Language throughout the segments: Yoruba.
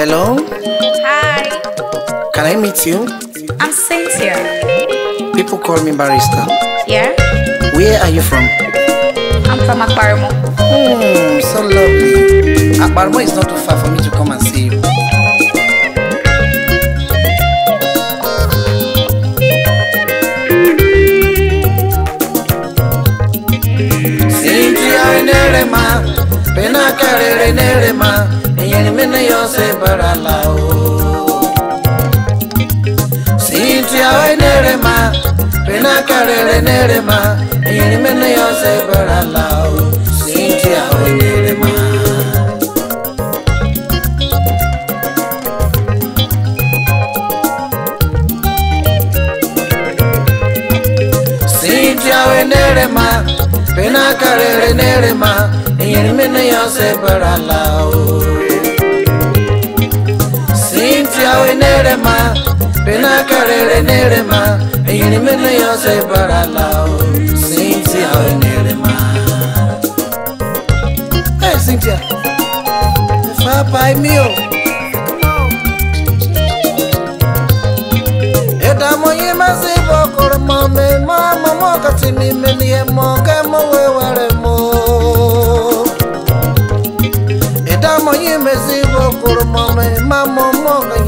Hello? Hi. Can I meet you? I'm Cynthia. People call me barista. Yeah? Where are you from? I'm from Akbarmo. Hmm, so lovely. Akbarmo is not too far for me to come and see you. Cynthia Nerema, Penakarere Nerema. separalao Sintia nerema Pena karele nerema Irimene yo separalao Sintia nerema Sintia nerema Pena el nerema Irimene yo separalao oinerema renakarerenerema eirimene yose baralao cynthia oinerema Hey, Cynthia. If I buy meal. Eta moye masibo kormame mama mokati ni menie moke mowe ware mo. Eta moye masibo kormame mama moke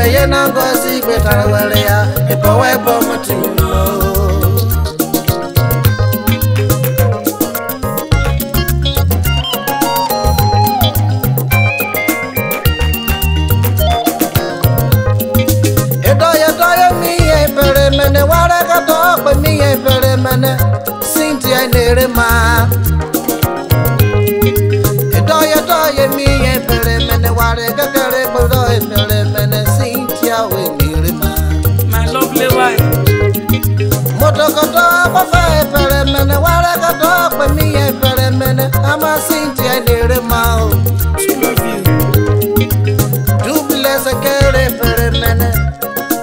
kana yena ngosi kwetala waleya ipowepo mutimu Mene, sinti ainerema kọfẹ ẹpẹrẹmẹnẹ wàrẹ kọtọ pẹ mí ẹpẹrẹmẹnẹ a máa sì ń tiẹ lèrè máa o. dúpilẹsẹ kéré ẹpẹrẹmẹnẹ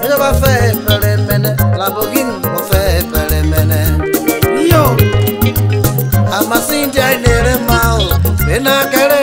ìjọba fẹ ẹpẹrẹmẹnẹ làbọgìn mo fẹ ẹpẹrẹmẹnẹ. yíyọ a máa sì ń dere lèrè máa o. bẹ́ẹ̀ náà kéré.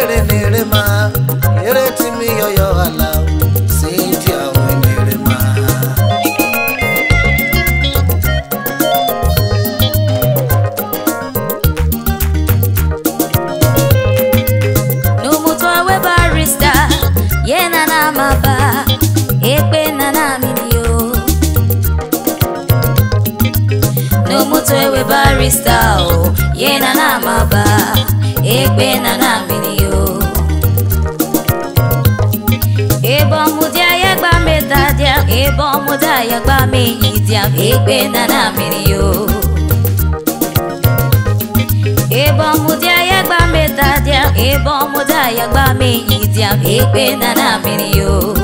freestyle yena na maba ekpe na na mmiri o ebe ọmụdịa ya gba meta dịa ebe ọmụda ya gba mehi dịa ekpe na na mmiri o ebe ọmụdịa ya gba meta dịa ebe ọmụda ya gba mehi dịa ekpe na na mmiri o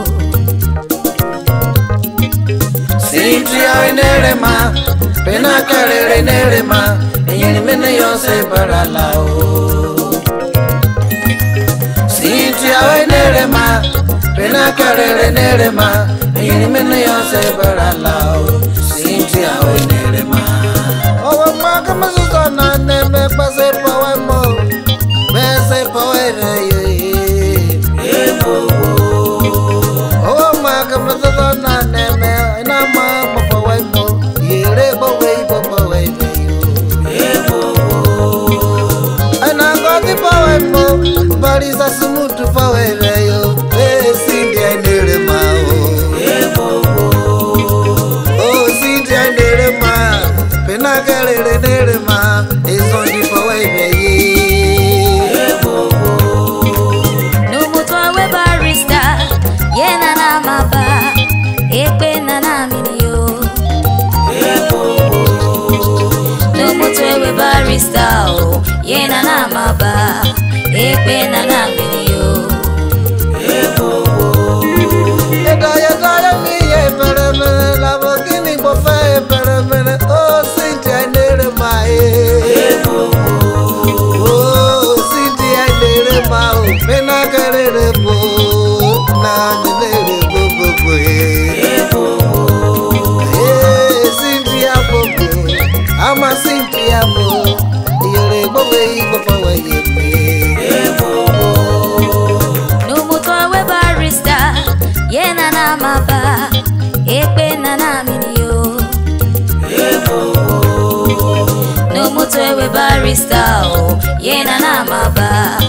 Cynthia Enerema na karere nere ma enyere mene yose barala o Sintia oi nere ma pena karere nere ma enyere mene yose barala o kutarisa simutu pawereyo esindiendele eh, mao osindiendelema oh, penakalele ndelema esondipo weveyi Yena na maba e pena na avenida. I'm above.